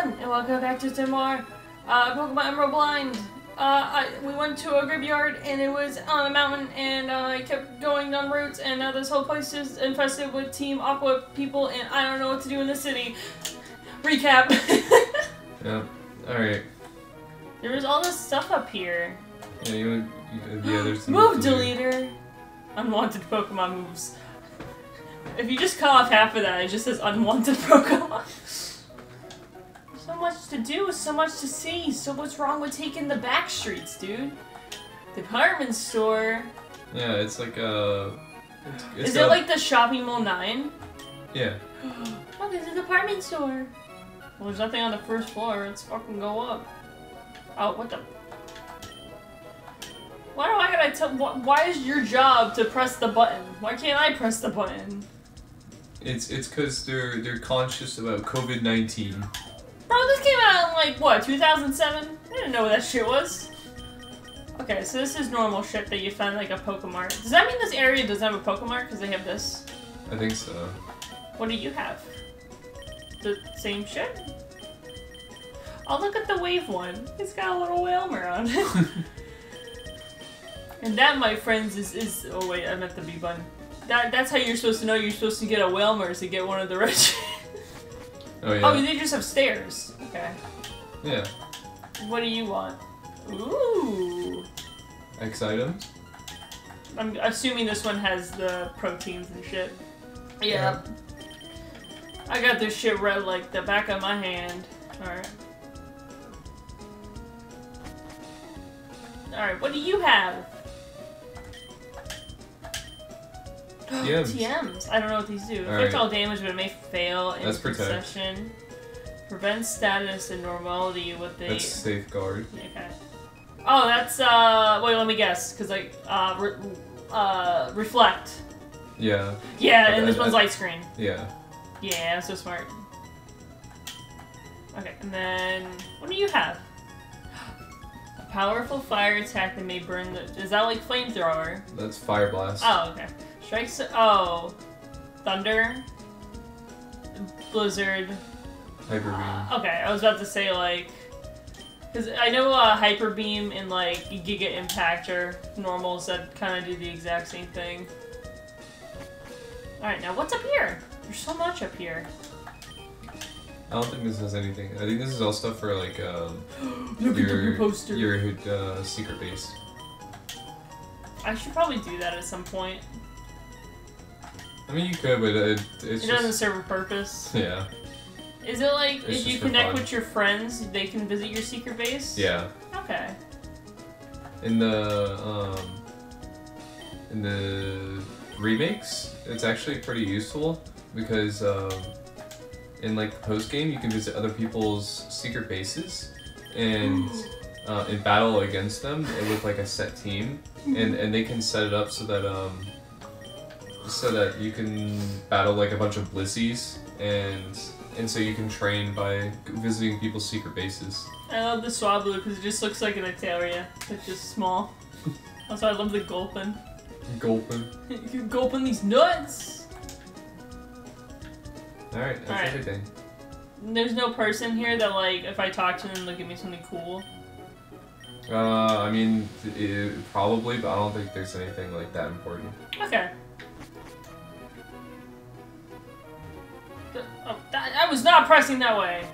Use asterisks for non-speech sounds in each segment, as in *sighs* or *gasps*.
everyone, and welcome back to some more uh, Pokemon Emerald Blind. Uh, I, we went to a graveyard, and it was on a mountain, and uh, I kept going down routes, and now this whole place is infested with Team Aqua people, and I don't know what to do in the city. Recap. *laughs* Yep. Alright. there was all this stuff up here. Yeah, you, yeah, *gasps* some Move deleter. Unwanted Pokemon moves. If you just cut off half of that, it just says unwanted Pokemon. *laughs* so much to do, so much to see. So what's wrong with taking the back streets, dude? Department store. Yeah, it's like a. It's, it's Is it like the shopping mall nine? Yeah. *gasps* Oh, there's a department store. Well, there's nothing on the first floor. Let's fucking go up. Oh, what the? Why do I gotta tell? wh- Why is your job to press the button? Why can't I press the button? It's it's because they're they're conscious about COVID nineteen. Bro, this came out in like what 2007? I didn't know what that shit was. Okay, so this is normal shit that you find like a Pokemart. Does that mean this area doesn't have a Pokemart because they have this? I think so. What do you have? The same shit? Oh, look at the wave one. It's got a little Wailmer on it. *laughs* and that, my friends, is, is oh wait, I meant the B button. That, that's how you're supposed to know you're supposed to get a Wailmer to get one of the red. *laughs* Oh yeah. oh, they just have stairs. Okay. yeah. What do you want? Ooh. X items. I'm assuming this one has the proteins and shit. Yeah. I got this shit red like the back of my hand. Alright. Alright, what do you have? TMs. TMs. *gasps* I don't know what these do. Inflict all damage, but it may fail in That's protect. session. Prevent status and normality with the. That's safeguard. Okay. Oh, that's uh. Wait, let me guess, because like uh, re- uh, reflect. Yeah. Yeah, and this I- one's I- light screen. Yeah. Yeah, I'm so smart. Okay, and then what do you have? A powerful fire attack that may burn the. Is that like flamethrower? That's fire blast. Oh, okay. Strikes. Oh, thunder, blizzard. Hyper beam. Okay, I was about to say like, because I know uh, hyper beam and like giga impact are normals that kind of do the exact same thing. All right, now what's up here? There's so much up here. I don't think this has anything. I think this is all stuff for like um, *gasps* Look your poster. your uh, secret base. I should probably do that at some point. I mean, you could, but it, it's it doesn't just serve a purpose. *laughs* yeah, Is it like It's if you connect fun. with your friends, they can visit your secret base? yeah. Okay. In the um, in the remakes, it's actually pretty useful because um, in like the post game, you can visit other people's secret bases and uh, in battle against them with like a set team, and and they can set it up so that um, so that you can battle like a bunch of Blizzies and. And so you can train by visiting people's secret bases. I love the Swablu because it just looks like an Altaria. It's just small. Also, I love the Gulpin. Gulpin. *laughs* You these nuts! Alright, that's Alright. everything. There's no person here that, like, if I talk to them, they'll give me something cool. Uh, I mean, it, probably, but I don't think there's anything like that important. Okay. Oh, that, I was not pressing that way!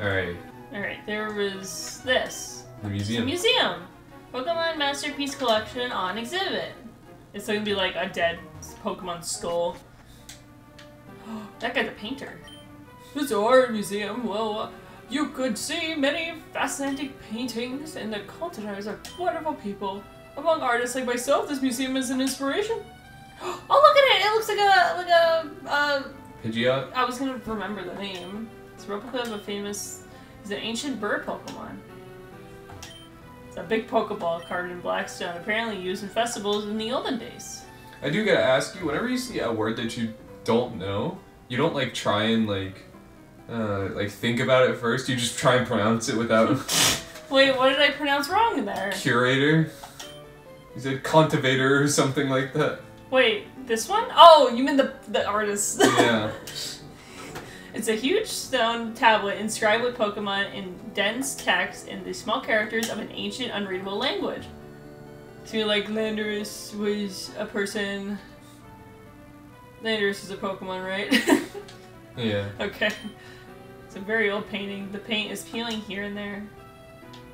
Alright, Alright, there was this. the museum. The museum. museum. Pokemon Masterpiece Collection on exhibit. It's gonna be like a dead Pokemon skull. *gasps* that guy's a painter. This art museum, well, uh, you could see many fascinating paintings and the containers are wonderful people. Among artists like myself, this museum is an inspiration. *gasps* Oh, look at it! It looks like a like a. Uh, Pidgeot? I was gonna remember the name. It's a replica of a famous. Is an ancient bird Pokemon. It's a big Pokeball carved in black stone, apparently used in festivals in the olden days. I do gotta ask you, whenever you see a word that you don't know, you don't like try and like, uh, like think about it first, you just try and pronounce it without *laughs* *laughs* Wait, what did I pronounce wrong there? curator. You said cultivator or something like that. Wait, this one? Oh, you mean the the artist? *laughs* Yeah. It's a huge stone tablet inscribed with Pokemon in dense text and the small characters of an ancient, unreadable language. So, like, Landorus was a person. Landorus is a Pokemon, right? *laughs* Yeah. okay. It's a very old painting. The paint is peeling here and there.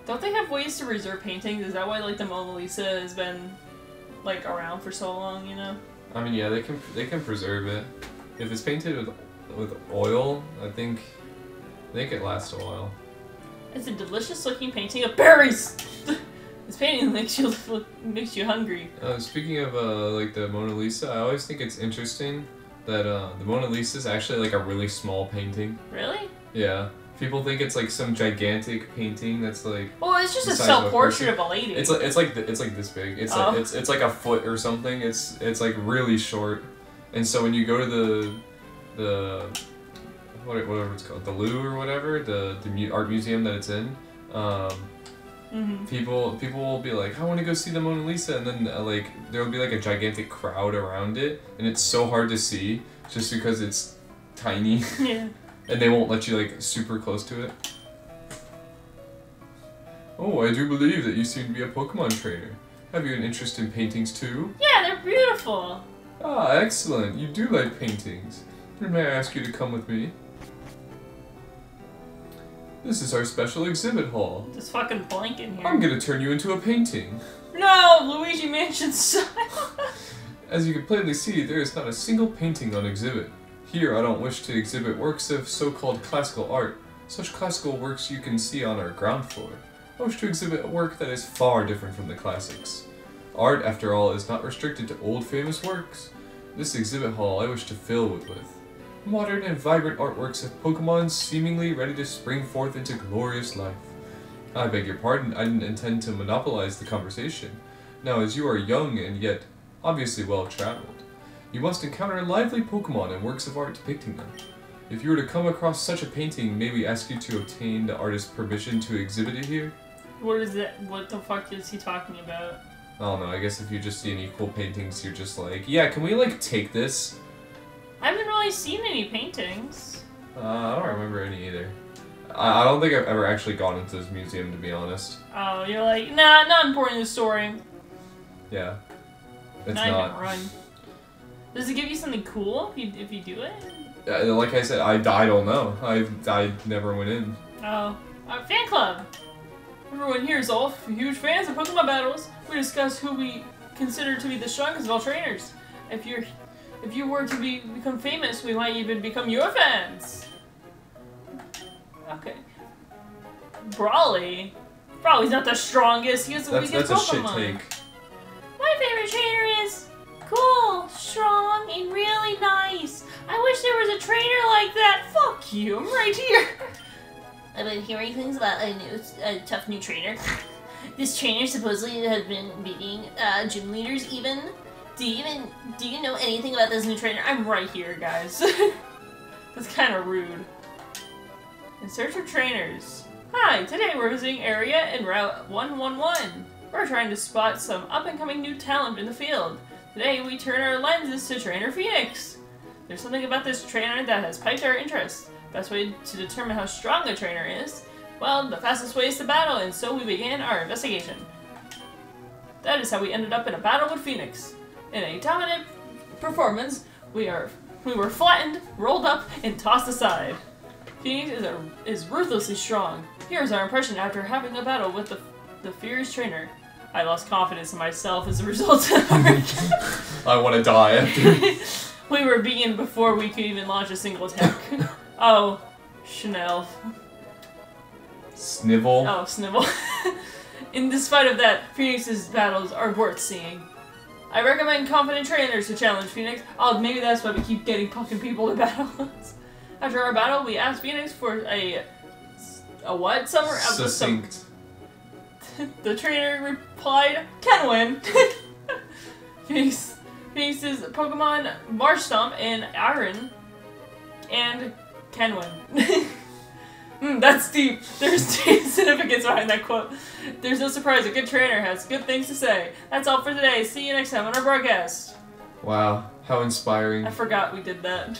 Don't they have ways to reserve paintings? Is that why, like, the Mona Lisa has been, like, around for so long, you know? I mean, yeah, they can they can preserve it. If it's painted with with oil, I think I think it lasts a while. It's a delicious looking painting of berries! *laughs* this painting makes you look, makes you hungry. Uh, speaking of uh, like the Mona Lisa, I always think it's interesting that uh, the Mona Lisa is actually like a really small painting. Really? Yeah. People think it's like some gigantic painting that's like Well, it's just a size of a self portrait person. of a lady. it's like it's like it's like this big. It's Oh. like it's it's like a foot or something. It's it's like really short. And so when you go to the the what whatever it's called, the Lou or whatever, the the mu- art museum that it's in, um, hmm people people will be like, I want to go see the Mona Lisa, and then uh, like there will be like a gigantic crowd around it, and it's so hard to see just because it's tiny, Yeah. *laughs* and they won't let you like super close to it. Oh, I do believe that you seem to be a Pokemon trainer. Have you an interest in paintings too? Yeah, they're beautiful. Ah, excellent. You do like paintings. Then May I ask you to come with me? This is our special exhibit hall. Just fucking blank in here. I'm gonna turn you into a painting. No, Luigi Mansion style. *laughs* As you can plainly see, there is not a single painting on exhibit. Here, I don't wish to exhibit works of so-called classical art. Such classical works you can see on our ground floor. I wish to exhibit a work that is far different from the classics. Art, after all, is not restricted to old famous works. This exhibit hall I wish to fill it with modern and vibrant artworks of Pokemon seemingly ready to spring forth into glorious life. I beg your pardon, I didn't intend to monopolize the conversation. Now, as you are young and yet obviously well traveled, you must encounter lively Pokemon and works of art depicting them. If you were to come across such a painting, may we ask you to obtain the artist's permission to exhibit it here? what is that? What the fuck is he talking about? I don't know, I guess if you just see any cool paintings, you're just like, yeah, can we like take this? I haven't really seen any paintings. Uh, I don't remember any either. I, I don't think I've ever actually gone into this museum, to be honest. Oh, you're like, nah, not important to the story. Yeah. It's not, not. run. Does it give you something cool if you if you do it? Uh, like I said, I, I don't know. I, I never went in. Oh, uh, fan club. Everyone here is all huge fans of Pokemon battles. We discuss who we consider to be the strongest of all trainers. If you're, if you were to be become famous, we might even become your fans. Okay. Brawly. Brawly's not the strongest. He has the That's, weakest that's a shit Pokemon. take. My favorite I'm right here. *laughs* I've been hearing things about a new, a tough new trainer. This trainer supposedly has been beating uh, gym leaders. Even, do you even do you know anything about this new trainer? I'm right here, guys. *laughs* That's kind of rude. In search of trainers. Hi, today we're visiting area in Route 111. We're trying to spot some up-and-coming new talent in the field. Today we turn our lenses to Trainer Phoenix. There's something about this trainer that has piqued our interest. Best way to determine how strong a trainer is? Well, the fastest way is to battle, and so we began our investigation. That is how we ended up in a battle with Phoenix. In a dominant performance, we are we were flattened, rolled up, and tossed aside. Phoenix is, a, is ruthlessly strong. Here's our impression after having a battle with the, the fierce trainer. I lost confidence in myself as a result of our *laughs* *laughs* I want to die after. *laughs* we were beaten before we could even launch a single attack. Oh, Chanel. Snivel. Oh, Snivel. *laughs* In despite of that, Phoenix's battles are worth seeing. I recommend confident trainers to challenge Phoenix. Oh, maybe that's why we keep getting fucking people to *laughs* battles. After our battle, we asked Phoenix for a a what? Summer Succinct. *laughs* the trainer replied, "Can win." Phoenix, Phoenix's Pokemon Marshtomp and Iron, and can win. *laughs* Hmm, that's deep. There's deep *laughs* significance behind that quote. There's no surprise. A good trainer has good things to say. That's all for today. See you next time on our broadcast. Wow, how inspiring. I forgot we did that.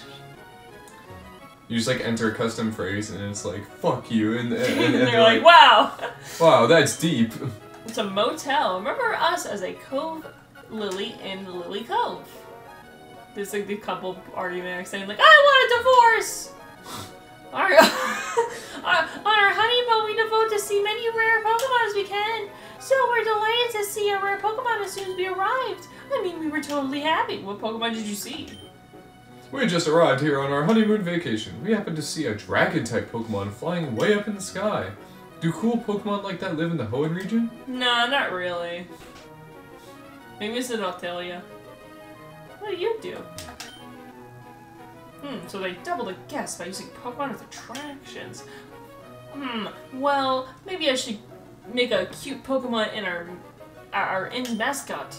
You just like enter a custom phrase and it's like "fuck you" and, and, and, *laughs* And and they're like, wow. "Wow, that's deep." It's a motel. Remember us as a Cove Lily in Lilycove. There's like the couple argument saying like, I want a divorce! Our, *laughs* our, on our honeymoon, we devote to see many rare Pokemon as we can. So we're delighted to see a rare Pokemon as soon as we arrived. I mean, we were totally happy. What Pokemon did you see? We just arrived here on our honeymoon vacation. We happened to see a dragon-type Pokemon flying way up in the sky. Do cool Pokemon like that live in the Hoenn region? No, not really. Maybe it's an Altaria. What do you do? Hmm, so they double the guess by using Pokemon as attractions. Hmm, well, maybe I should make a cute Pokemon in our our, our inn mascot.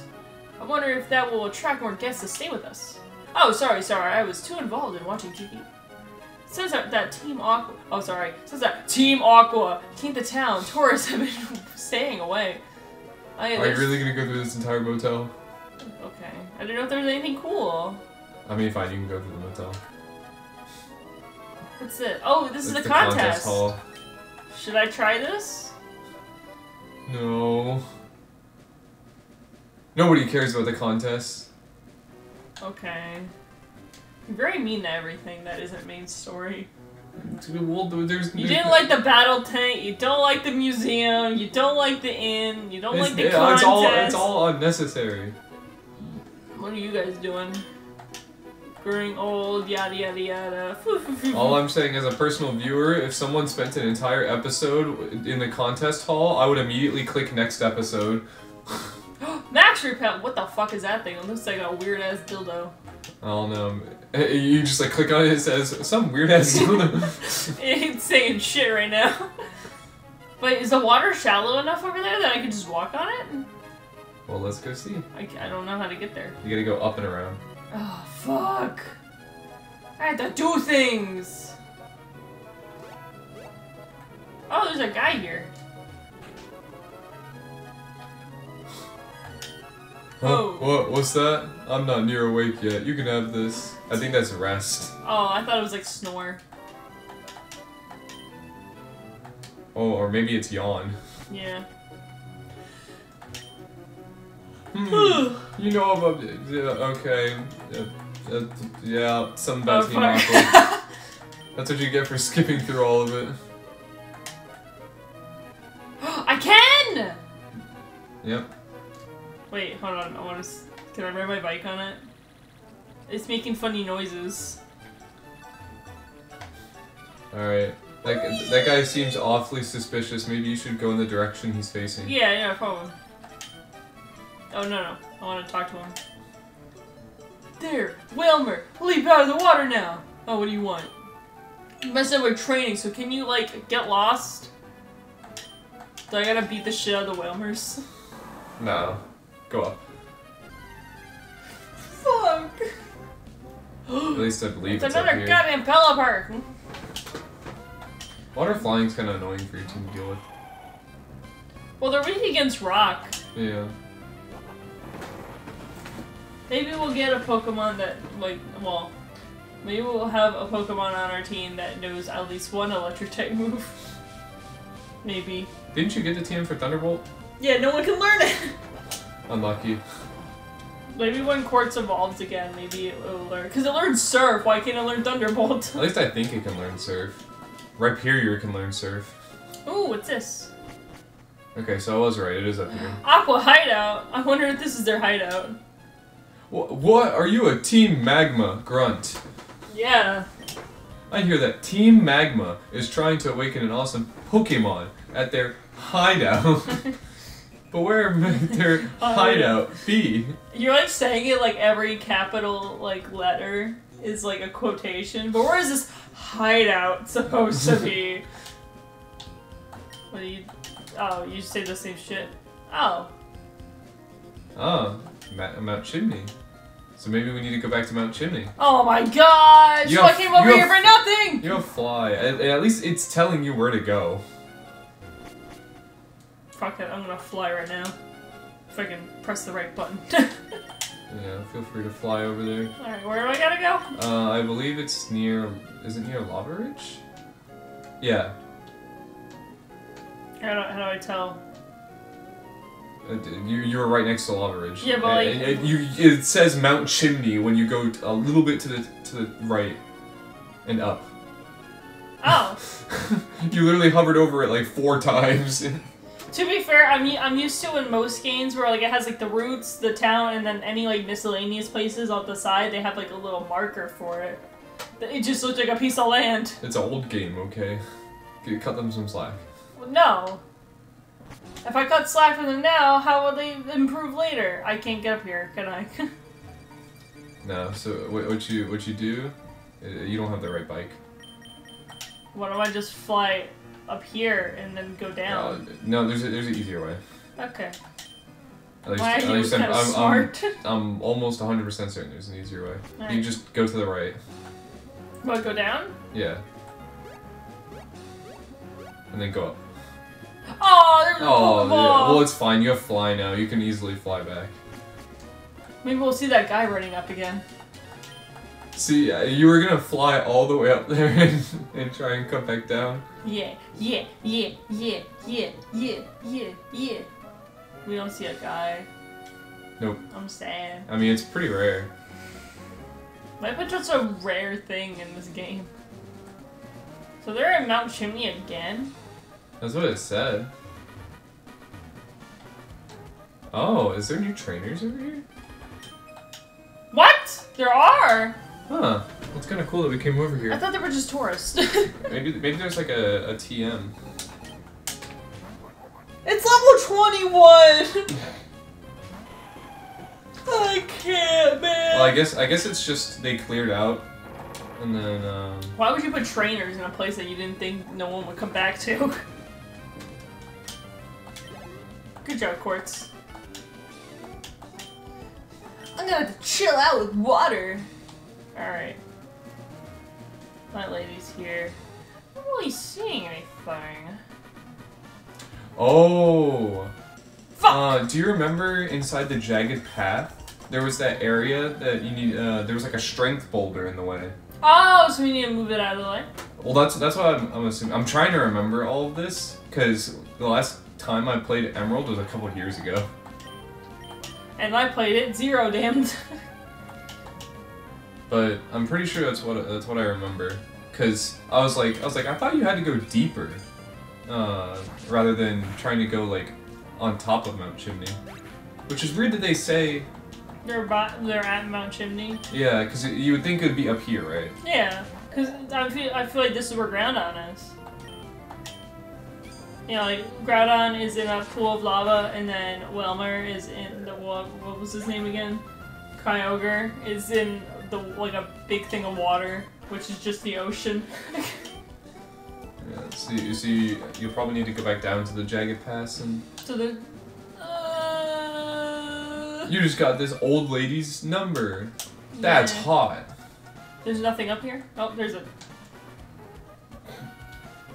I wonder if that will attract more guests to stay with us. Oh, sorry, sorry, I was too involved in watching TV. Since that, that Team Aqua, oh sorry, since that Team Aqua came to town, *laughs* tourists have been staying away. I, Are you really gonna go through this entire motel? Okay, I don't know if there's anything cool. I mean, fine, you can go through the motel. What's it? Oh, this is It's the contest. hall. Should I try this? No. Nobody cares about the contest. Okay. You're very mean to everything that isn't main story. Well, there's. You didn't like the battle tank. You don't like the museum. You don't like the inn. You don't like the yeah, contest. it's all it's all unnecessary. What are you guys doing? Growing old, yada yada yada. *laughs* All I'm saying as a personal viewer, if someone spent an entire episode in the contest hall, I would immediately click next episode. *gasps* Max Repel. What the fuck is that thing? It looks like a weird ass dildo. I don't know. Eh, eh, you just like click on it, it says some weird ass. dildo. *laughs* it's saying shit right now. *laughs* But is the water shallow enough over there that I could just walk on it? well, let's go see. I, I don't know how to get there. You gotta go up and around. Oh, fuck. I had to do things. Oh, there's a guy here. Huh? Oh. What? What's that? I'm not near awake yet. You can have this. I think that's rest. Oh, I thought it was like snore. Oh, or maybe it's yawn. Yeah. Hmm. You know about yeah, okay. Uh, uh, yeah, Oh, Team fuck. Aqua. *laughs* That's what you get for skipping through all of it. *gasps* I can! Yep. Wait, hold on. I want to. Can I ride my bike on it? It's making funny noises. All right. That that guy seems awfully suspicious. Maybe you should go in the direction he's facing. Yeah, yeah, problem. Oh no, no. I want to talk to him. There, Wailmer, leap out of the water now. Oh, what do you want? You messed up our training, so can you like get lost? Do I gotta beat the shit out of the Wailmers? No. Go up. Fuck. At least I believe It's it's, another goddamn Pelipper. Water flying's kind of annoying for your team to deal with. Well, they're weak against rock. Yeah. Maybe we'll get a Pokemon that, like, well, maybe we'll have a Pokemon on our team that knows at least one electric type *laughs* move. Maybe. Didn't you get the TM for Thunderbolt? Yeah, no one can learn it. Unlucky. Maybe when Quartz evolves again, maybe it'll learn. Because it learns Surf. Why can't it learn Thunderbolt? At least I think it can learn Surf. Rhyperior can learn Surf. Ooh, what's this? Okay, so I was right. It is up here. Aqua Hideout. I wonder if this is their hideout. Wh- What? Are you a Team Magma grunt? Yeah. I hear that Team Magma is trying to awaken an awesome Pokemon at their hideout. *laughs* but where might their *laughs* oh, hideout be? You're like saying it like every capital like letter is like a quotation, but where is this hideout supposed to be? *laughs* what do you? Oh, you say the same shit. Oh, Oh, Mount Chimney. So maybe we need to go back to Mount Chimney. oh my gosh! You So I came over here for nothing. You know, fly. At, at least it's telling you where to go. Fuck it, I'm gonna fly right now. If I can press the right button. *laughs* Yeah, feel free to fly over there. Alright, where do I gotta go? Uh, I believe it's near. Is it near Lavaridge? Yeah. How do, how do I tell? Uh, You you were right next to Lavaridge. Yeah, but, like- and- and you it says Mount Chimney when you go a little bit to the to the right and up. Oh, *laughs* *laughs* you literally hovered over it like four times. *laughs* to be fair, I'm I'm used to in most games where like it has like the roots, the town, and then any like miscellaneous places off the side. They have like a little marker for it. It just looked like a piece of land. it's an old game, okay? You cut them some slack. Well, No. If I cut slack from them now, how will they improve later? I can't get up here, can I? *laughs* No, so what, what you what you do? uh, You don't have the right bike. Why don't I just fly up here and then go Uh, down? no, there's a, there's an easier way. Okay. At least, Why are at you least I'm, I'm, I'm, smart? *laughs* I'm almost 100% certain there's an easier way. You Alright. just go to the right. What, go down? Yeah. And then go up. Oh, there's a Oh, yeah. Well, it's fine. You have fly now. You can easily fly back. Maybe we'll see that guy running up again. See, you were gonna fly all the way up there *laughs* and, and try and come back down. Yeah, yeah, yeah, yeah, yeah, yeah, yeah, yeah. We don't see a guy. Nope. I'm sad. I mean, it's pretty rare. Put such a rare thing in this game? So they're in Mount Chimney again? That's what it said. Oh, is there new trainers over here? What? There are! Huh. That's kind of cool that we came over here. I thought they were just tourists. *laughs* Maybe maybe there's like a, a TM. it's level 21! I can't, man! Well, I guess I guess it's just they cleared out, and then um, Why would you put trainers in a place that you didn't think no one would come back to? *laughs* Good job, Quartz. I'm gonna have to chill out with water. Alright. My lady's here. I'm not really seeing anything. oh. Fuck! Uh, do you remember inside the jagged path? There was that area that you need. Uh, there was like a strength boulder in the way. oh, so we need to move it out of the way? Well, that's that's what I'm, I'm assuming. I'm trying to remember all of this because the last time I played Emerald was a couple years ago. And I played it zero damned. *laughs* But I'm pretty sure that's what that's what I remember. Cause I was like I was like I thought you had to go deeper, uh, rather than trying to go like on top of Mount Chimney, which is weird that they say they're, by, they're at Mount Chimney. yeah, cause you would think it'd be up here, right? Yeah, because I feel, I feel like this is where Groudon is. You know, like, Groudon is in a pool of lava, and then Wailmer is in the, what, what was his name again? Kyogre is in the, like, a big thing of water, which is just the ocean. Yeah, so, you, so you, you'll probably need to go back down to the jagged pass and so the... Uh, you just got this old lady's number. That's yeah. hot. There's nothing up here? Oh, there's a...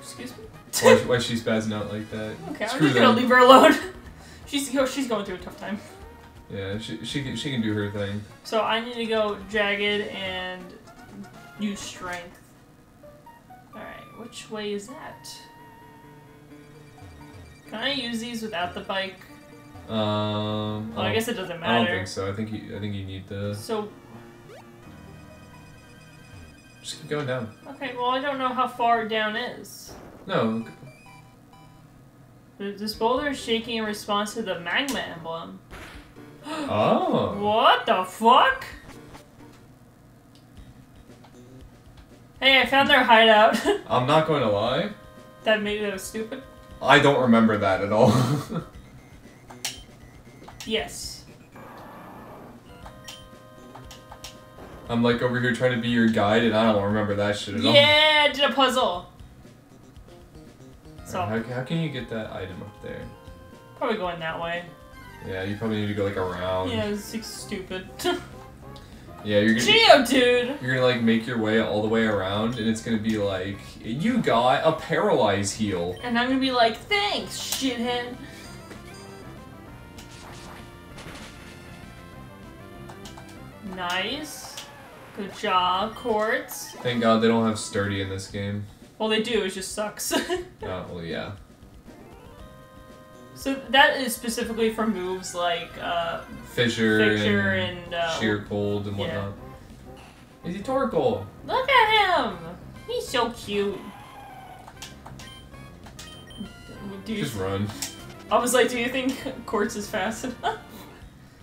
Excuse me? Why, *laughs* why she's spazzing out like that? Okay, I'm just gonna them. leave her alone. *laughs* she's, she's going through a tough time. Yeah, she, she can she can do her thing. So I need to go jagged and use strength. Alright, which way is that? Can I use these without the bike? Um, Well, I guess it doesn't matter. I don't think so. I think you I think you need the So, just keep going down. okay, well I don't know how far down is. No, Th- This boulder is shaking in response to the magma emblem. *gasps* oh, What the fuck? Hey, I found their hideout. *laughs* I'm not going to lie. that maybe that was stupid. I don't remember that at all. *laughs* Yes. I'm like over here trying to be your guide, and I don't remember that shit at all. Yeah, I did a puzzle. So How, how can you get that item up there? probably going that way. Yeah, you probably need to go like around. Yeah, it's like stupid. *laughs* Yeah, you're gonna Geodude! you're gonna like make your way all the way around, and it's gonna be like you got a paralyze heal. And I'm gonna be like, thanks, shithead. Nice. Good job, Quartz. Thank God they don't have sturdy in this game. Well, they do, it just sucks. *laughs* Oh, well, yeah. so that is specifically for moves like uh, Fissure, Fissure and, and, uh, Sheer Cold and yeah. whatnot. Is he Torkoal? Look at him! He's so cute. Do you, Just run. I was like, do you think Quartz is fast enough?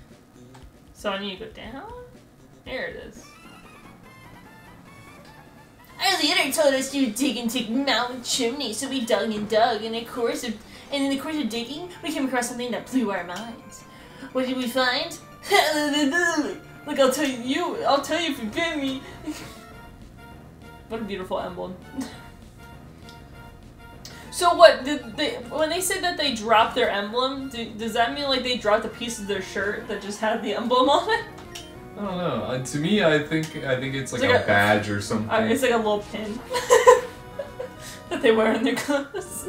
*laughs* so I need to go down? There it is. Our leader told us to dig into mountain chimney, so we dug and dug, and in the course of and in the course of digging, we came across something that blew our minds. What did we find? *laughs* Look, I'll tell you, I'll tell you if you pay me. *laughs* what a beautiful emblem. so what did they when they said that they dropped their emblem? Do, does that mean like they dropped a piece of their shirt that just had the emblem on it? I don't know. Uh, to me, I think I think it's like, It's like a, a- badge or something. Uh, it's like a little pin *laughs* that they wear in their clothes.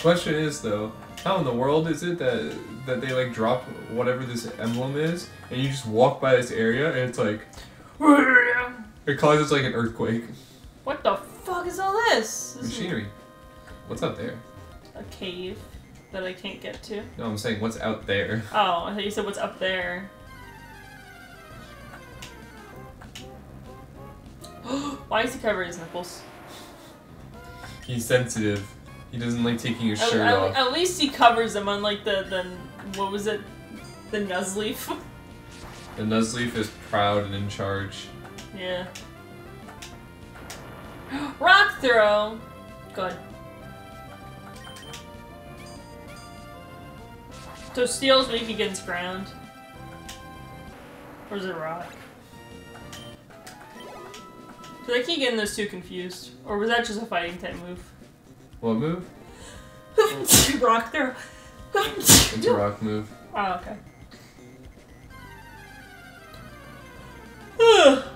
Question is though, how in the world is it that that they like drop whatever this emblem is, and you just walk by this area and it's like *laughs* it causes like an earthquake. What the fuck is all this? This is Machinery. What's out there? a cave that I can't get to. No, I'm saying what's out there. Oh, I thought you said what's up there. Why is he covering his nipples? He's sensitive. He doesn't like taking his At, shirt at- off. at least he covers them, unlike the the what was it, the Nuzleaf. *laughs* The Nuzleaf is proud and in charge. yeah. *gasps* Rock throw. Good. So steel's weak against ground. Or is it rock? Did I keep getting those two confused? Or was that just a fighting type move? What move? *laughs* rock throw. It's a rock move. Oh, okay. *sighs*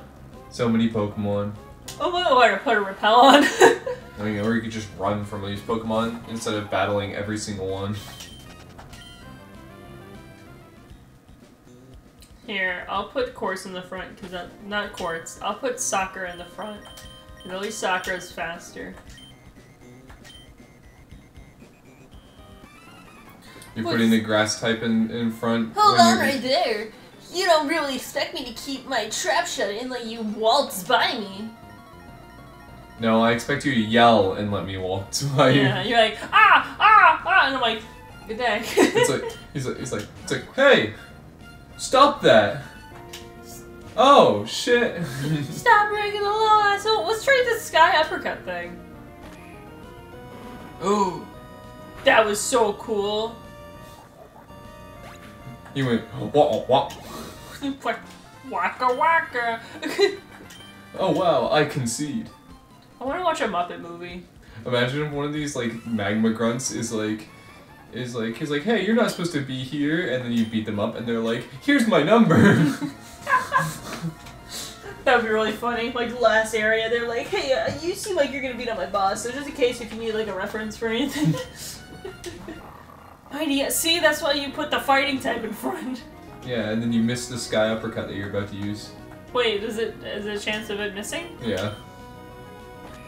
So many Pokemon. oh, lord, I put a repel on. *laughs* I mean, or you could just run from these Pokemon instead of battling every single one. Here, I'll put Quartz in the front, because that, not Quartz. I'll put Soccer in the front. 'cause at least Soccer is faster. You're What's- putting the grass type in, in front. Hold on you're- right there. You don't really expect me to keep my trap shut and let you waltz by me. No, I expect you to yell and let me walk *laughs* by you. Yeah, you're like, ah, ah, ah, and I'm like, good day. It's like he's like he's like it's like hey, stop that. Oh shit. *laughs* Stop breaking the law, asshole. Let's try this sky uppercut thing. Ooh. That was so cool. You went wah wah. Like, *laughs* waka waka. Oh wow, I concede. I want to watch a Muppet movie. Imagine if one of these like magma grunts is like is like he's like, hey, you're not supposed to be here, and then you beat them up, and they're like, here's my number. *laughs* That would be really funny. Like last area, they're like, "Hey, uh, you seem like you're gonna beat up my boss, so just in case if you need like a reference for anything." *laughs* Idea. See, that's why you put the fighting type in front. yeah, and then you miss the sky uppercut that you're about to use. Wait, is it is there a chance of it missing? Yeah.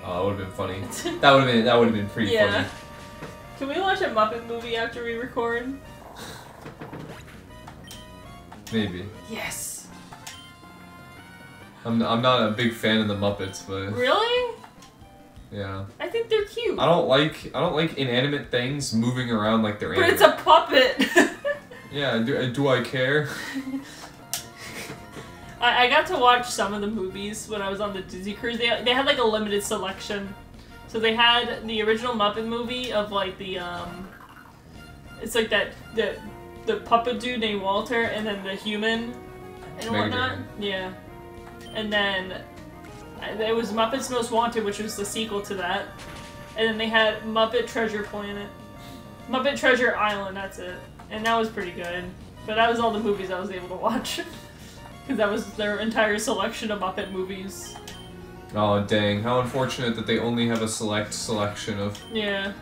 Oh, that would have been funny. *laughs* That would have been that would have been pretty Yeah. funny. Can we watch a Muppet movie after we record? Maybe. Yes. I'm I'm not a big fan of the Muppets, but Really? yeah. I think they're cute. I don't like I don't like inanimate things moving around like they're But it's a puppet. *laughs* Yeah, do, do I care? *laughs* I, I got to watch some of the movies when I was on the Disney cruise. They, they had like a limited selection. So they had the original Muppet movie of like the um it's like that the the puppet dude named Walter and then the human and whatnot. Yeah. And then uh, it was Muppets Most Wanted, which was the sequel to that. And then they had Muppet Treasure Planet. Muppet Treasure Island, that's it. And that was pretty good. But that was all the movies I was able to watch. *laughs* Because that was their entire selection of Muppet movies. Oh dang! How unfortunate that they only have a select selection of. Yeah.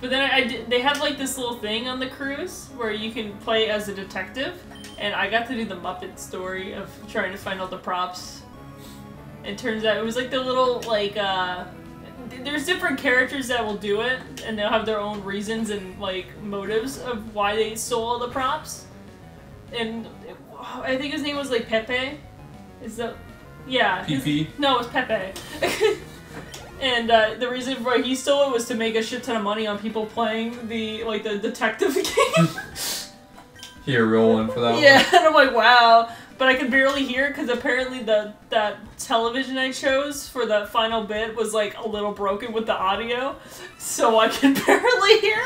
But then I, I they have like this little thing on the cruise where you can play as a detective, and I got to do the Muppet story of trying to find all the props. It turns out it was like the little like uh there's different characters that will do it and they'll have their own reasons and like motives of why they stole all the props. And I think his name was like Pepe. Is that yeah. his- PP. no, it was Pepe. *laughs* and uh, the reason why he stole it was to make a shit ton of money on people playing the like the detective *laughs* game. *laughs* Here, roll one for that yeah, and I'm like, wow. But I could barely hear because apparently the that television I chose for the final bit was like a little broken with the audio, so I could barely hear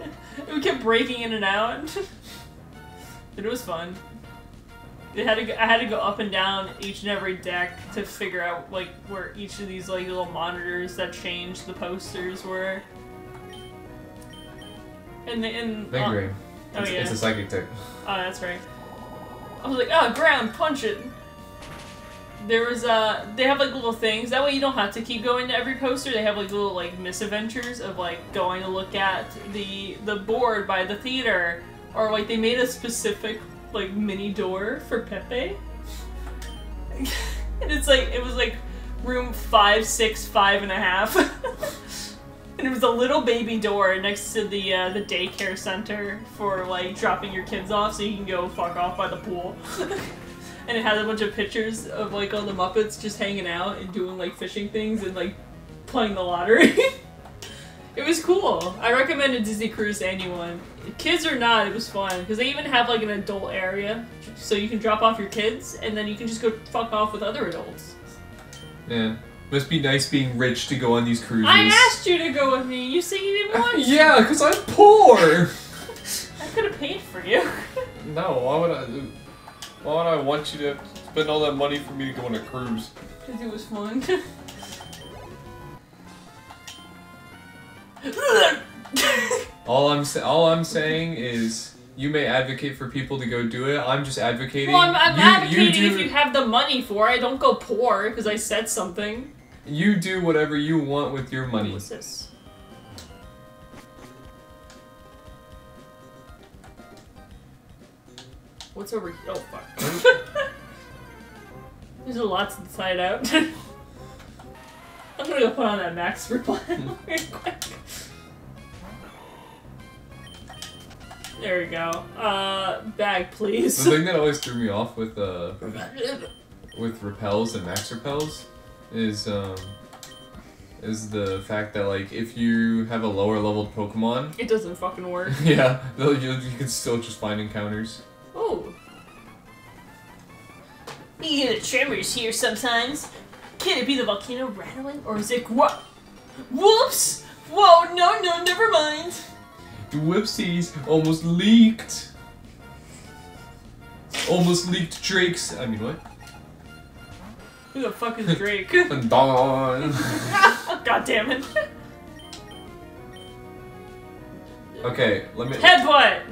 it. It kept breaking in and out. but it was fun. It had to go, I had to go up and down each and every deck to figure out like where each of these like little monitors that changed the posters were. And the one. uh, Big oh, It's, yeah. it's a psychic type. Oh, that's right. I was like, oh, ground, punch it. There was uh, they have like little things. That way you don't have to keep going to every poster. They have like little like misadventures of like going to look at the the board by the theater, or like they made a specific like mini door for Pepe. *laughs* and it's like it was like room five, six, five and a half. *laughs* And it was a little baby door next to the uh, the daycare center for like dropping your kids off so you can go fuck off by the pool. *laughs* and it had a bunch of pictures of like all the Muppets just hanging out and doing like fishing things and like playing the lottery. It was cool. I recommend a Disney cruise to anyone. Kids or not, it was fun because they even have like an adult area so you can drop off your kids and then you can just go fuck off with other adults. Yeah. Must be nice being rich to go on these cruises. I asked you to go with me. You said you didn't want *laughs* to. yeah, because I'm poor. *laughs* I could have paid for you. *laughs* no, why would I? Why would I want you to spend all that money for me to go on a cruise? Because it was fun. *laughs* All I'm sa- all I'm saying is you may advocate for people to go do it. I'm just advocating. well, I'm, I'm you, advocating you do, if you have the money for it. Don't go poor because I said something. you do whatever you want with your money. What's this? What's over here? Oh, fuck. *laughs* There's a lot to decide out. *laughs* I'm gonna go put on that max repel real quick. There we go. Uh, bag, please. The thing that always threw me off with uh *laughs* with repels and max repels is um is the fact that like if you have a lower leveled Pokemon, *laughs* It doesn't fucking work. *laughs* yeah, you, you can still just find encounters. Oh. You get tremors here sometimes. Can it be the volcano rattling, or is it what? Whoops! Whoa! No, no, never mind. The Whoopsies, almost leaked. Almost leaked Drake's. I mean what? Who the fuck is *laughs* Drake? *laughs* Dawn. *laughs* God damn it! Okay, let me. Headbutt.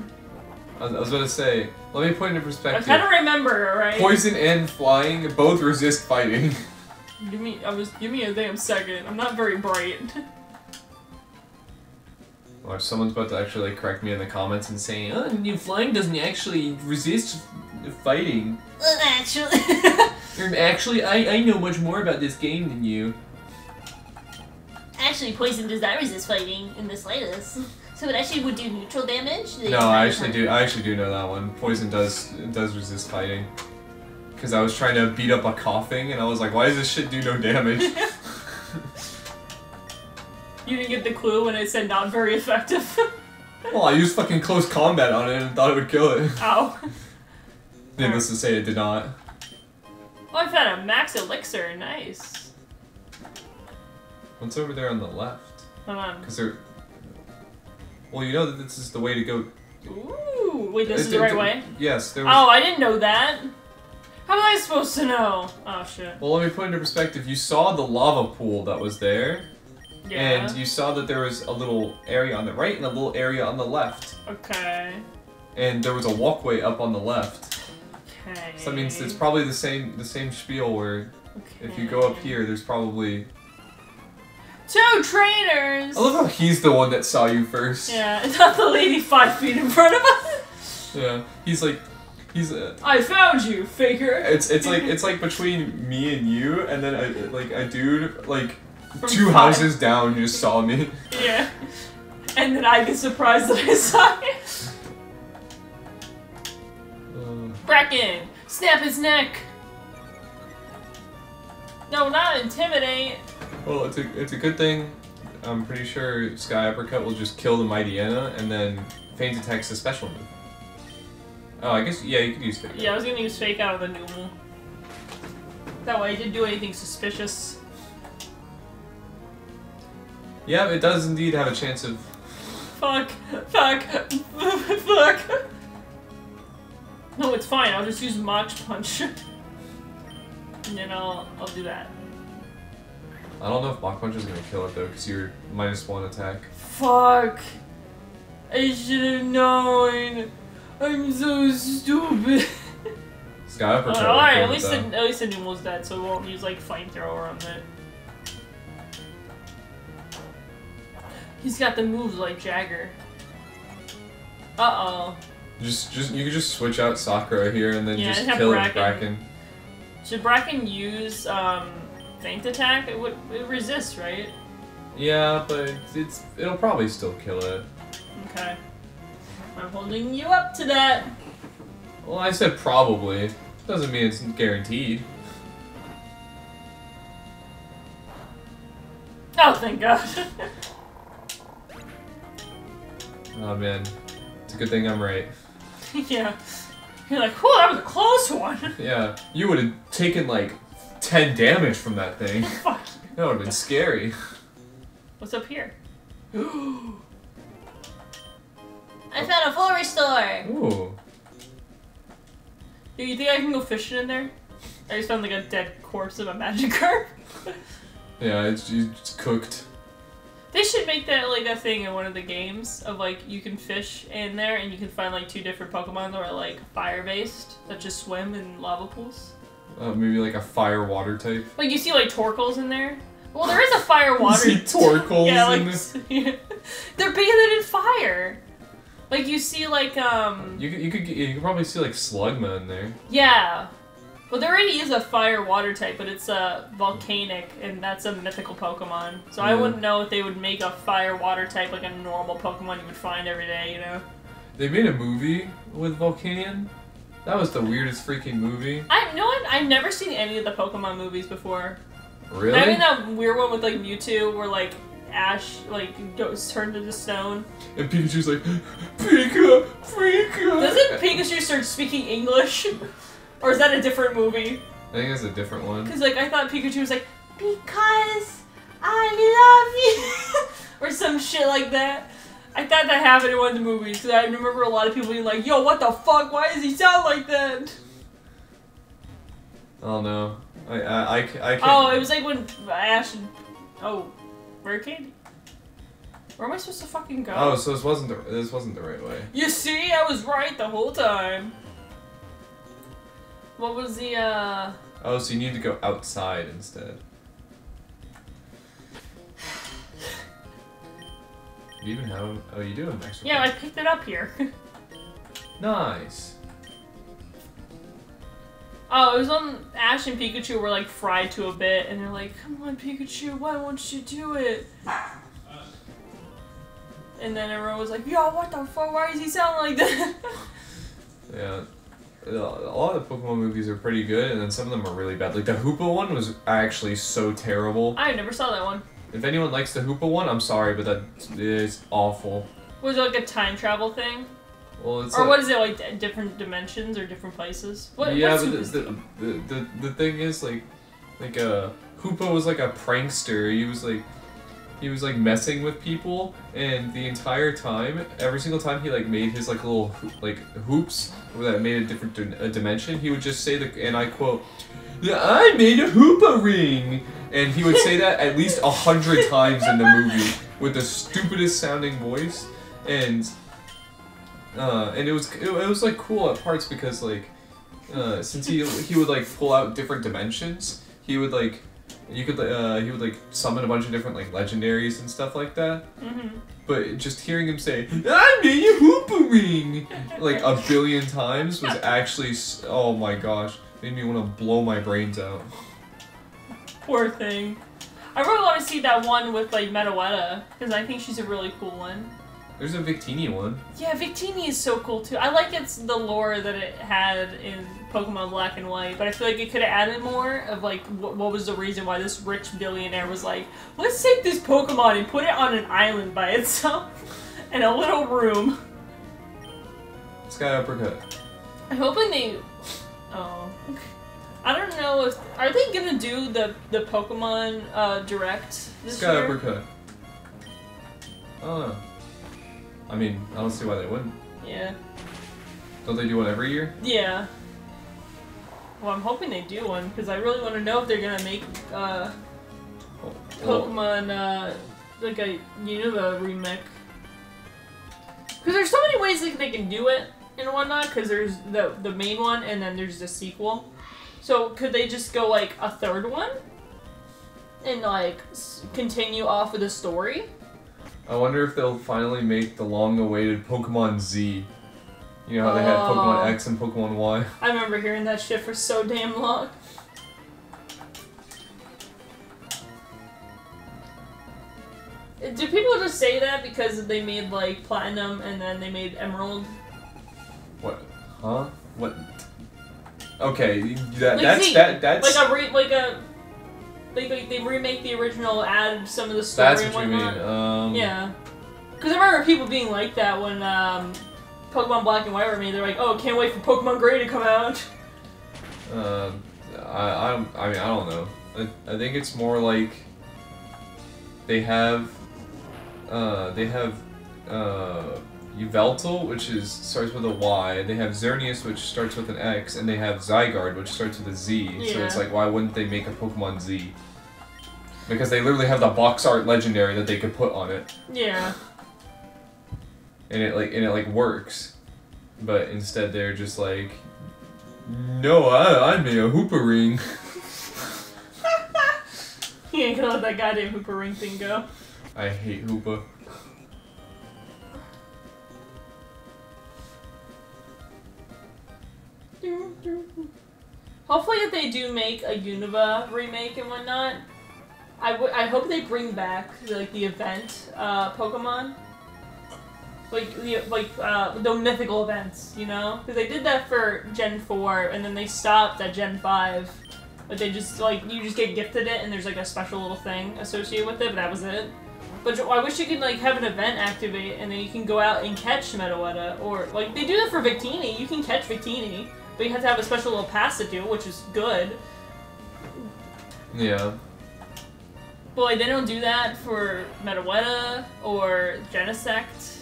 I was, I was gonna say. Let me put into perspective. I perspective. kind of remember, alright. Poison and flying both resist fighting. Give me, I was, give me a damn second. I'm not very bright. Watch, someone's about to actually like correct me in the comments and saying, "Oh, new flying doesn't actually resist fighting." Uh, actually. *laughs* Actually, I I know much more about this game than you. Actually, poison does not resist fighting in the slightest. So it actually would do neutral damage. No, I actually time. do. I actually do know that one. Poison does does resist fighting. Because I was trying to beat up a Koffing, and I was like, "Why does this shit do no damage?" *laughs* *laughs* you didn't get the clue when I said not very effective. *laughs* well, I used fucking close combat on it and thought it would kill it. Ow. Oh. Needless to say, it did not. Oh, I found a max elixir. Nice. What's over there on the left? Hold on. Because they're. Well, you know that this is the way to go. Ooh, wait, this It- is the it- right way? Yes, there was. Oh, I didn't know that. How am I supposed to know? Oh, shit. Well, let me put into perspective. You saw the lava pool that was there, Yeah. and you saw that there was a little area on the right and a little area on the left, Okay. and there was a walkway up on the left. Okay. So that means it's probably the same the same spiel where if you go up here, there's probably. Two trainers! I love how he's the one that saw you first. Yeah, it's *laughs* not the lady five feet in front of us. Yeah, he's like, he's uh, I found you, faker. it's it's like it's like between me and you, and then a, like a dude like From two five. houses down just saw me. Yeah. And then I get surprised that I saw him. Uh, Bracken, snap his neck. No, not intimidate. well, it's a it's a good thing. I'm pretty sure Sky Uppercut will just kill the Mightyena, and then Feint Attack's a special move. Oh, I guess yeah, you could use Fake. Yeah, I was gonna use fake out of the Noodle. That way I didn't do anything suspicious. Yeah, it does indeed have a chance of. Fuck. Fuck. *laughs* Fuck. No, it's fine. I'll just use Mach Punch. *laughs* and then I'll, I'll do that. I don't know if Mach Punch is gonna kill it though, because you're minus one attack. Fuck. I should have known. I'm so stupid. Sky Uppercut. will Alright, kill at least though. the, at least the Noodle's dead, so we won't use like flamethrower on it. He's got the moves like Jagger. Uh oh. Just, just you could just switch out Sakura here and then Yeah, just kill Bracken. Bracken. Should Bracken use um, feint attack? It would it resists, right? Yeah, but it's it'll probably still kill it. Okay. I'm holding you up to that. Well, I said probably. Doesn't mean it's guaranteed. Oh, thank God. *laughs* Oh man, it's a good thing I'm right. yeah. You're like, whew, that was a close one. *laughs* Yeah, you would have taken like ten damage from that thing. *laughs* Fuck. That would have been scary. What's up here? *gasps* *gasps* *gasps* I found a full restore. Ooh. Do you think I can go fishing in there? I just found like a dead corpse of a magic *laughs* carp. Yeah, it's, it's cooked. They should make that like a thing in one of the games of like you can fish in there and you can find like two different Pokemon that are like fire based that just swim in lava pools. Uh, maybe like a fire water type. Like you see like Torkoal in there. Well, there is a fire *laughs* You water. see Torkoal yeah, in like this. *laughs* they're bathed in fire. Like you see like um You could, you could you could probably see like Slugma in there. yeah. Well, there already is a fire water type, but it's a Volcanion, and that's a mythical Pokemon. So I wouldn't know if they would make a fire water type like a normal Pokemon you would find every day. You know. They made a movie with Volcanion. That was the weirdest freaking movie. I know what? I've never seen any of the Pokemon movies before. Really? I mean that weird one with like Mewtwo, where like Ash like goes turned into stone. And Pikachu's like, Pika, Pika. Doesn't Pikachu start speaking English, or is that a different movie? I think that's a different one. Because like I thought Pikachu was like because I love you *laughs* or some shit like that. I thought that happened in one of the movies because I remember a lot of people being like, "Yo, what the fuck? Why does he sound like that?" Oh no. I I, I, I can't. Oh, it was like when Ash and oh, Rare Candy. Where am I supposed to fucking go? Oh, so this wasn't the this wasn't the right way. You see, I was right the whole time. What was the uh? Oh, so you need to go outside instead. *sighs* You even have oh you do have an extra. Yeah, I picked it up here. *laughs* Nice. Oh, it was on Ash and Pikachu were like fried to a bit, and they're like, "Come on, Pikachu, why won't you do it?" And then everyone was like, "Yo, what the fuck? Why does he sound like that?" *laughs* Yeah. A lot of the Pokemon movies are pretty good, and then some of them are really bad. Like the Hoopa one was actually so terrible. I never saw that one. If anyone likes the Hoopa one, I'm sorry, but that is awful. Was it like a time travel thing, Well, or like, what is it like? Different dimensions or different places? What? yeah, but the, the, the, the, the thing is like like uh Hoopa was like a prankster. He was like he was like messing with people and the entire time every single time he like made his like little like hoops that made a different di- a dimension he would just say the and I quote "Yeah, I made a Hoopa ring and he would say that at least a hundred *laughs* times in the movie with the stupidest sounding voice and uh, and it was it, it was like cool at parts because like uh, since he he would like pull out different dimensions, he would like You could uh, he would like summon a bunch of different like legendaries and stuff like that. hmm But just hearing him say "I made a Hooperang" like a billion times was *laughs* actually oh my gosh made me want to blow my brains out. Poor thing. I really want to see that one with like Meloetta because I think she's a really cool one. There's a Victini one. Yeah, Victini is so cool too. I like its the lore that it had in Pokemon Black and White, but I feel like it could have added more of like what, what was the reason why this rich billionaire was like, let's take this Pokemon and put it on an island by itself *laughs* in a little room. Sky Uppercut. I'm hoping they. Oh. I don't know if are they gonna do the the Pokemon uh, direct this Sky year? Uppercut. I don't know. I mean, I don't see why they wouldn't. Yeah. Don't they do one every year? Yeah. Well, I'm hoping they do one because I really want to know if they're gonna make uh, Oh, well, Pokemon uh, like a Unova remake. Because there's so many ways that they can do it and whatnot. Because there's the the main one and then there's the sequel. So could they just go like a third one and like continue off of the story? I wonder if they'll finally make the long-awaited Pokemon Z. You know how they had Oh. Pokemon X and Pokemon Y. *laughs* I remember hearing that shit for so damn long. Do people just say that because they made like platinum and then they made emerald? What? Huh? What? Okay, that Like that's Z, that that's Like a re- like a like, like they remake the original, add some of the story that's and what you mean. whatnot. Um, Yeah, because I remember people being like that when um, Pokemon Black and White were made. They're like, "Oh, can't wait for Pokemon Gray to come out." Uh, I I don't I mean I don't know. I, I think it's more like they have uh they have uh Yveltal, which is starts with a Y. They have Xerneas, which starts with an X, and they have Zygarde, which starts with a Z. So it's like, why wouldn't they make a Pokemon Z? Because they literally have the box art legendary that they could put on it, Yeah. and it like and it like works. But instead, they're just like, no, I I made a Hooperang. He *laughs* ain't gonna let that goddamn Hooper Ring thing go. I hate Hoopa. Hopefully, if they do make a Unova remake and whatnot, I I hope they bring back like the event uh, Pokemon, like the like uh, the mythical events, you know, because they did that for Gen four and then they stopped at Gen five. But they just like you just get gifted it and there's like a special little thing associated with it, but that was it. But I wish you could like have an event activate and then you can go out and catch Meloetta or like they do that for Victini. You can catch Victini, but you have to have a special little pass to do, which is good. Yeah. Boy, they don't do that for Meloetta or Genesect.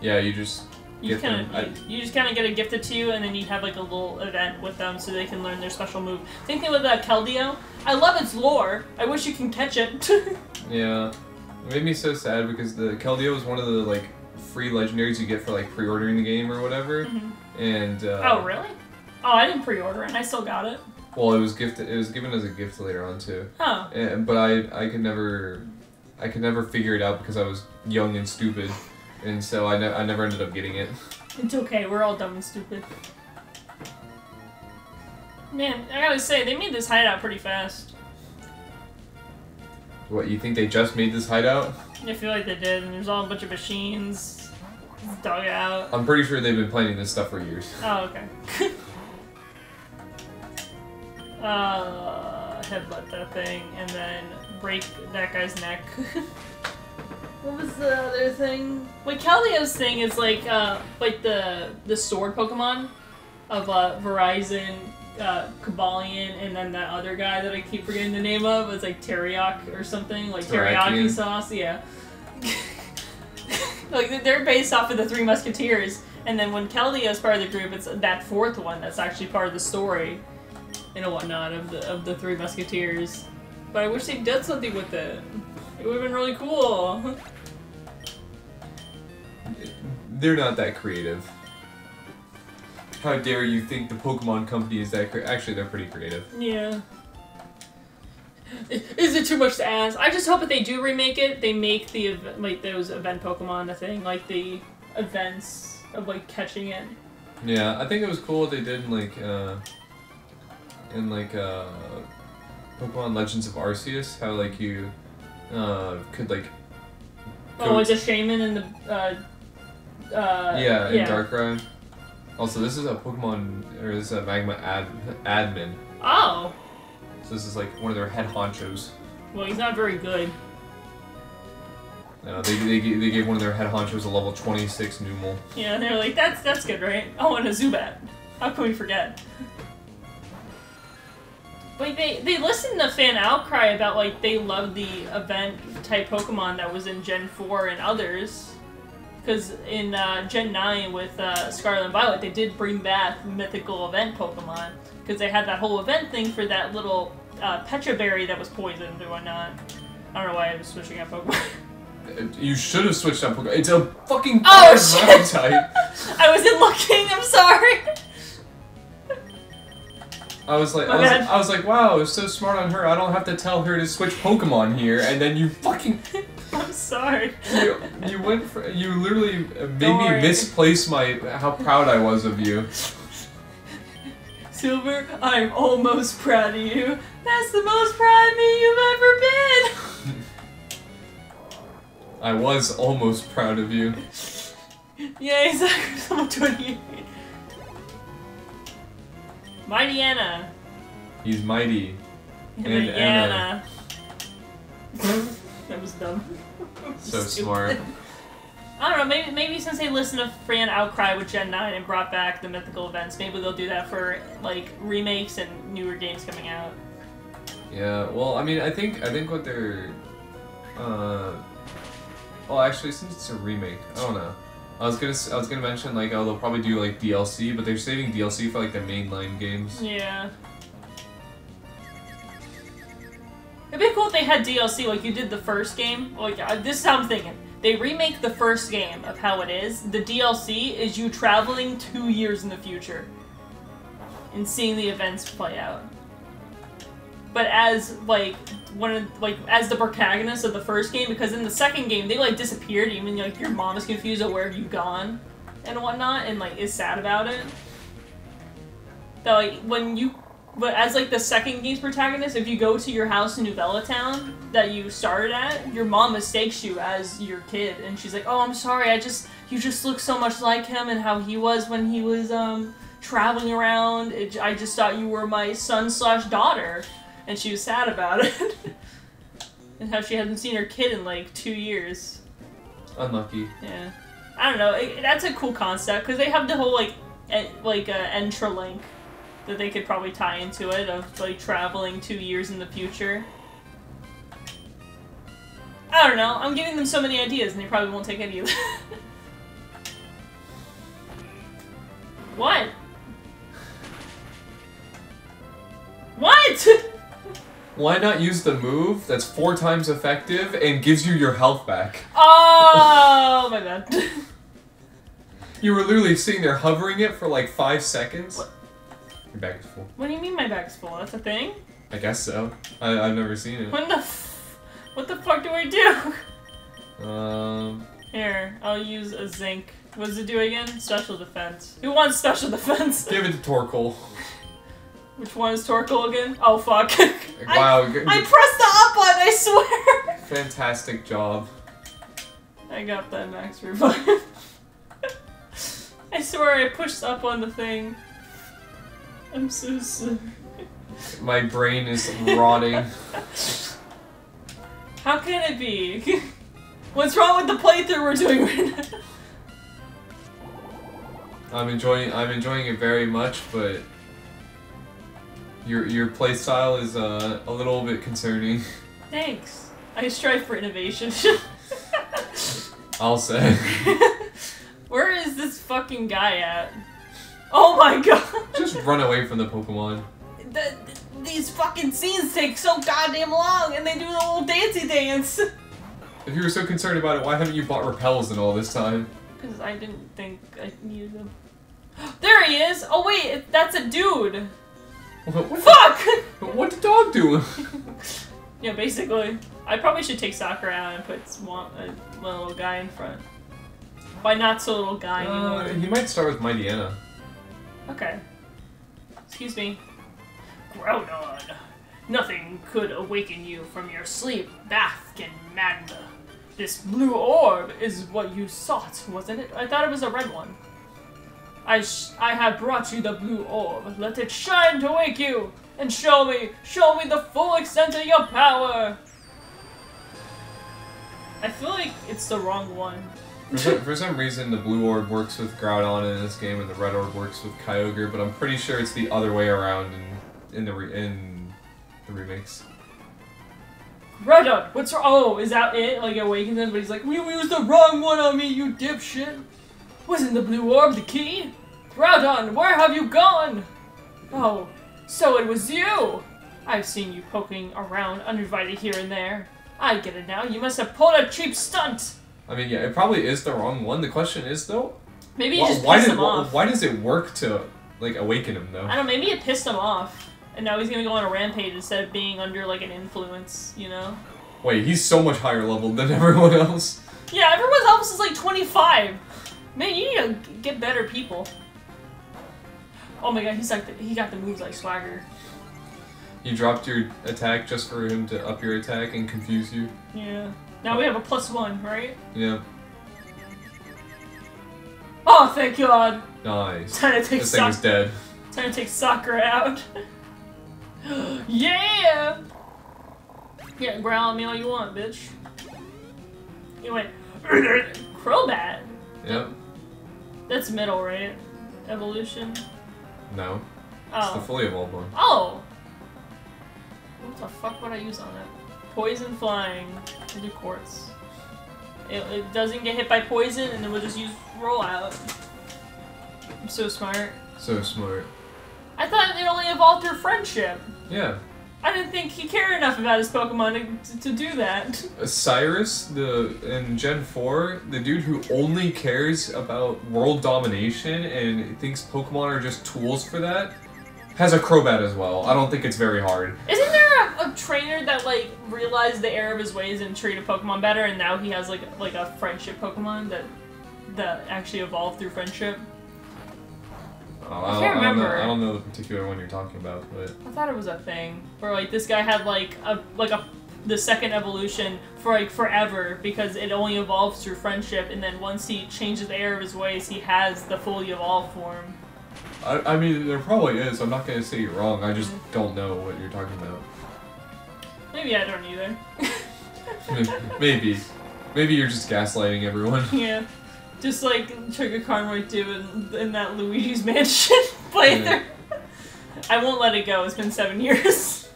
Yeah, you just You kind of you, you just kind of get it gifted to you, and then you have like a little event with them so they can learn their special move. Same thing with uh, Keldeo. I love its lore. I wish you can catch it. *laughs* yeah. It made me so sad because the Keldeo is one of the like free legendaries you get for like pre-ordering the game or whatever. Mhm. And uh, Oh really? Oh, I didn't pre-order it. and I still got it. well, it was gifted. It was given as a gift later on too. Oh. And, eh, but I I could never I could never figure it out because I was young and stupid, and so I, ne- I never ended up getting it. It's okay, we're all dumb and stupid. Man, I gotta say, they made this hideout pretty fast. What you think they just made this hideout? I feel like they did, and there's all a bunch of machines, dug out. I'm pretty sure they've been planning this stuff for years. Oh, okay. *laughs* uh, headbutt that thing, and then break that guy's neck. *laughs* what was the other thing? Wait, Keldeo's thing is like, uh, like the the sword Pokemon of uh, Virizion, uh, Cobalion, and then that other guy that I keep forgetting the name of. It's like Teriyaki or something, like teriyaki Teriyaki. sauce. Yeah. *laughs* like they're based off of the Three Musketeers, and then when Keldeo is part of the group, it's that fourth one that's actually part of the story and whatnot of the of the Three Musketeers. But I wish they did something with it. It would have been really cool. They're not that creative. How dare you think the Pokemon company is that cre- Actually, they're pretty creative. Yeah. Is it too much to ask? I just hope if they do remake it, they make the ev- like those event Pokemon a thing, like the events of like catching it. Yeah, I think it was cool they did like uh in like uh Pokemon Legends of Arceus, how like you uh could like Oh, it's a shaman in the uh, uh, yeah, in Darkrai. Also, this is a Pokemon or this is a Magma ad admin. Oh, So this is like one of their head honchos. well, he's not very good. Uh, they, they, they gave one of their head honchos a level 26 Numel. Yeah, they're like, that's that's good, right? Oh, and a Zubat. How can we forget? Like they they listened to fan outcry about like they loved the event type Pokemon that was in Gen four and others, because in uh, Gen nine with uh, Scarlet and Violet they did bring back mythical event Pokemon because they had that whole event thing for that little uh, Petra Berry that was poisoned or whatnot. I don't know why I was switching up Pokemon. *laughs* You should have switched up Pokemon. It's a fucking Oh, type. *laughs* I wasn't looking. I'm sorry. I was like, I was. I was like, wow, it's so smart on her. I don't have to tell her to switch Pokemon here, and then you fucking *laughs* I'm sorry. you, you went for you literally made Don't me worry. misplace my how proud I was of you. Silver, I'm almost proud of you. That's the most proud of me you've ever been. I was almost proud of you. *laughs* Yeah, exactly. *laughs* Someone 28. Mighty Anna. He's mighty. And And Anna. *laughs* that was dumb. So Stupid. smart. I don't know, maybe maybe since they listened to Fran Outcry with Gen 9 and brought back the mythical events, maybe they'll do that for like remakes and newer games coming out. Yeah. Well, I mean, I think I think what they're, uh, well, actually, since it's a remake, I don't know. I was gonna I was gonna mention like oh they'll probably do like DLC, but they're saving DLC for like the mainline games. Yeah. It'd be cool if they had DLC like you did the first game. Like uh, this is how I'm thinking. They remake the first game of how it is. The DLC is you traveling two years in the future and seeing the events play out. But as like one of like as the protagonist of the first game, because in the second game they like disappeared. Even like your mom is confused of where have you gone and whatnot, and like is sad about it that like when you but as like the second game's protagonist, if you go to your house in Nuvema Town that you started at, your mom mistakes you as your kid, and she's like, "Oh, I'm sorry. I just you just look so much like him and how he was when he was um traveling around. It, I just thought you were my son slash daughter," and she was sad about it, *laughs* and how she hasn't seen her kid in like two years. Unlucky. Yeah, I don't know. It, that's a cool concept because they have the whole like en- like uh, Entralink that they could probably tie into it of like traveling two years in the future. I don't know. I'm giving them so many ideas, and they probably won't take any of them. *laughs* what? What? *laughs* Why not use the move that's four times effective and gives you your health back? Oh my bad. *laughs* You were literally sitting there hovering it for like five seconds. Your bag is full. what do you mean my bag's full? That's a thing? I guess so. I, I've never seen it. What the f- What the fuck do I do? Um, Here, I'll use a zinc. What does it do again? Special defense. Who wants special *laughs* defense? give it to Torkoal. Which one is Torkoal again? Oh fuck. *laughs* I, Wow, g- I pressed the up button, I swear! fantastic job. I got that max revive. *laughs* I swear I pushed up on the thing. I'm so sorry. My brain is rotting. *laughs* How can it be? What's wrong with the playthrough we're doing right now? I'm enjoying. I'm enjoying it very much, but your your play style is uh, a little bit concerning. Thanks. I strive for innovation. *laughs* I'll say. *laughs* Where is this fucking guy at? Oh my god! Just run away from the Pokemon. The, these fucking scenes take so goddamn long, and they do the little dancey dance. If you were so concerned about it, why haven't you bought repels in all this time? Because I didn't think I needed them. *gasps* There he is! Oh wait, that's a dude! What, what, Fuck! what the dog doing? *laughs* Yeah, basically. I probably should take Sakura out and put uh, my little guy in front. Why not so little guy Uh, anymore. he might start with Mighty Anna. Okay. Excuse me. Groudon. Nothing could awaken you from your sleep. Bask in magma. This blue orb is what you sought, wasn't it? I thought it was a red one. I sh- I have brought you the blue orb. Let it shine to wake you, and show me, show me the full extent of your power. I feel like it's the wrong one. For some, for some reason, the blue orb works with Groudon in this game, and the red orb works with Kyogre, but I'm pretty sure it's the other way around in in the re- in the remakes. Groudon, what's wrong? Oh, is that it? Like, it awakens him, but he's like, we used the wrong one on me, you dipshit! Wasn't the blue orb the key? Groudon, where have you gone? Oh, so it was you! I've seen you poking around uninvited here and there. I get it now, you must have pulled a cheap stunt! I mean, yeah, it probably is the wrong one. The question is though, Maybe why, just why pissed did him why, off. why does it work to like awaken him though? I don't know, maybe it pissed him off. And now he's gonna go on a rampage instead of being under, like, an influence, you know? Wait, he's so much higher level than *laughs* everyone else. Yeah, everyone else is like 25. Man, you need to get better people. Oh my god, he's like the, he got the moves like Swagger. You dropped your attack just for him to up your attack and confuse you. Yeah. Now we have a plus one, right? Yeah, Oh, thank God. nice. Time to take This thing is dead. time to take Sakura out. *gasps* yeah. Yeah, growl at me all you want, bitch. You went *clears throat* Crobat. Yep. That's middle, right? Evolution. No, it's the Oh. fully evolved one. Oh! What the fuck would I use on it? Poison flying. We'll do quartz. It, it doesn't get hit by poison, and then we'll just use rollout. I'm so smart. So smart. I thought it only evolved through friendship. Yeah. I didn't think he cared enough about his Pokemon to, to do that. Cyrus, the in Gen 4, the dude who only cares about world domination and thinks Pokemon are just tools for that, has a Crobat as well. I don't think it's very hard. Isn't there a, a trainer that like realized the error of his ways and treated Pokemon better, and now he has like like a friendship Pokemon that that actually evolved through friendship? Uh, I I, can't don't, I, don't know, remember. I don't know the particular one you're talking about, but I thought it was a thing where like this guy had like a like a the second evolution for like forever because it only evolves through friendship, and then once he changes the air of his ways, he has the fully evolved form. I, I mean, there probably is. I'm not gonna say you're wrong. I just Mm-hmm. don't know what you're talking about. Maybe I don't either. *laughs* Maybe, maybe you're just gaslighting everyone. *laughs* yeah. Just like Trigger Conroy do in, in that Luigi's Mansion *laughs* playthrough. I won't let it go. It's been seven years.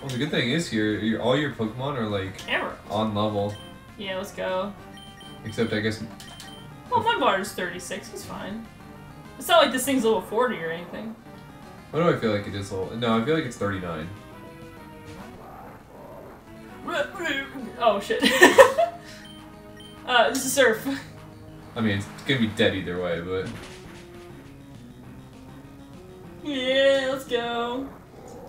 Well, the good thing is here, your, all your Pokemon are like Ever. on level, Yeah, let's go. except I guess Well, Mudbar is 36. He's fine. It's not like this thing's level 40 or anything. What do I feel like it is? Level? No, I feel like it's 39. *laughs* Oh shit. *laughs* uh, this is Surf. I mean, it's gonna be dead either way, but Yeah, let's go.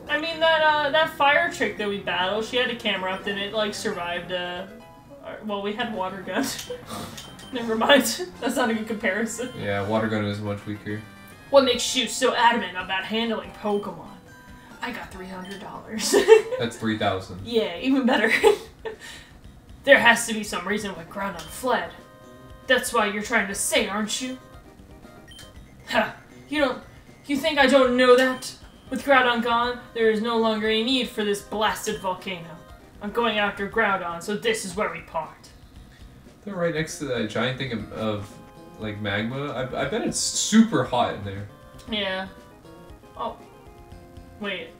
I mean that uh that fire trick that we battled, she had a Camerupt and it like survived uh uh, well we had water gun. *laughs* Never mind. That's not a good comparison. yeah, Water Gun is much weaker. What makes you so adamant about handling Pokemon? I got three hundred dollars. *laughs* That's 3,000. Yeah, even better. *laughs* there has to be some reason why Groudon fled. That's why you're trying to say, aren't you? Ha! You don't. You think I don't know that? With Groudon gone, there is no longer any need for this blasted volcano. I'm going after Groudon, so this is where we part. They're right next to that giant thing of, of like magma. I, I bet it's super hot in there. Yeah. Oh. Wait.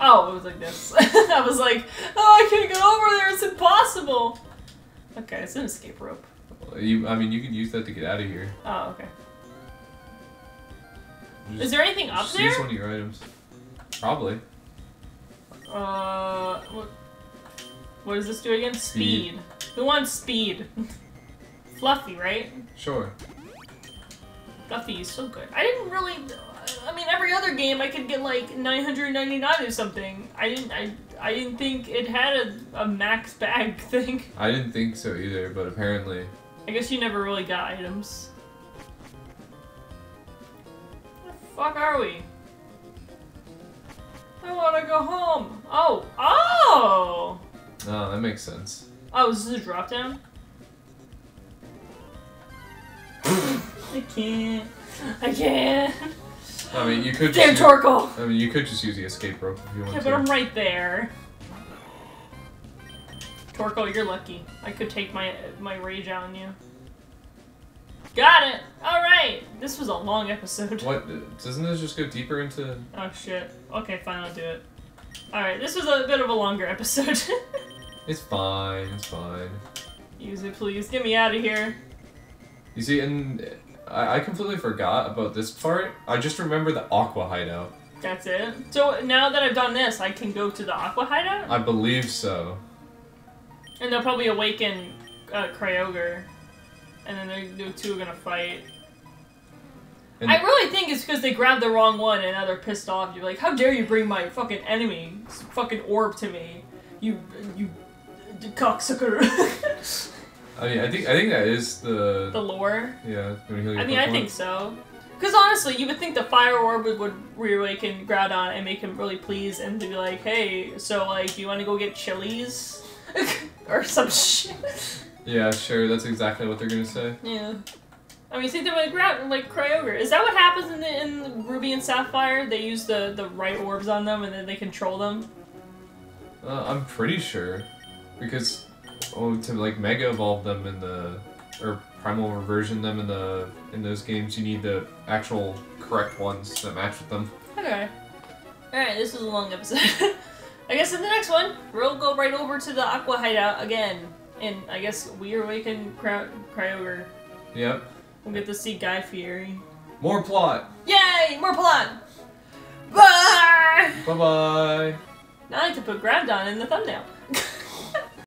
Oh, it was like this. *laughs* I was like, oh, I can't get over there. It's impossible. Okay, it's an escape rope. You, I mean, you could use that to get out of here. Oh, okay. Just- Is there anything up just Use one of your items. Probably. Uh, what? What does this do again? Speed. Speed. Who wants speed? *laughs* Fluffy, right? Sure. Fluffy is so good. I didn't really. I mean, every other game I could get like 999 or something. I didn't. I. I didn't think it had a, a max bag *laughs* thing. I didn't think so either, but apparently. I guess you never really got items. Where the fuck are we? I wanna go home. Oh, oh! Oh, that makes sense. Oh, is this a drop down? *laughs* I can't. I can't. *laughs* I mean, you could. Damn Just, Torkoal! I mean, you could just use the escape rope if you want Yeah, to. but I'm right there. Torkoal, you're lucky. I could take my my rage out on you. Got it! Alright! This was a long episode. What? Doesn't this just go deeper into? *laughs* Oh shit. Okay, fine, I'll do it. Alright, this was a bit of a longer episode. *laughs* It's fine. It's fine. Use it, please. Get me out of here. You see, and I, I completely forgot about this part. I just remember the Aqua hideout. That's it. So now that I've done this, I can go to the Aqua Hideout? I believe so. And they'll probably awaken uh, Kyogre. And then they're, the two are gonna fight. And I really think it's because they grabbed the wrong one and now they're pissed off. You're like, how dare you bring my fucking enemy, fucking orb to me? You, you, cocksucker. *laughs* I mean, I think I think that is the, the lore. yeah. Heal your I mean, I think so. Because honestly, you would think the fire orb would, would reawaken Groudon and make him really pleased and to be like, hey, so like, do you want to go get chilies? *laughs* or some shit. Yeah, sure. That's exactly what they're gonna say. Yeah. I mean, see, they would Groud like Kyogre. Is that what happens in the in Ruby and Sapphire? They use the the right orbs on them and then they control them. Uh, I'm pretty sure, because oh, to like Mega Evolve them in the or Primal Reversion them in the in those games, you need the actual correct ones that match with them. Okay. Alright, this was a long episode. *laughs* I guess in the next one, we'll go right over to the Aqua Hideout again. And I guess we awaken Cry- Kyogre. Yep. We'll get to see Guy Fieri. More plot. Yay! More plot! Bye! Bye bye. Now I can put Groudon in the thumbnail. *laughs*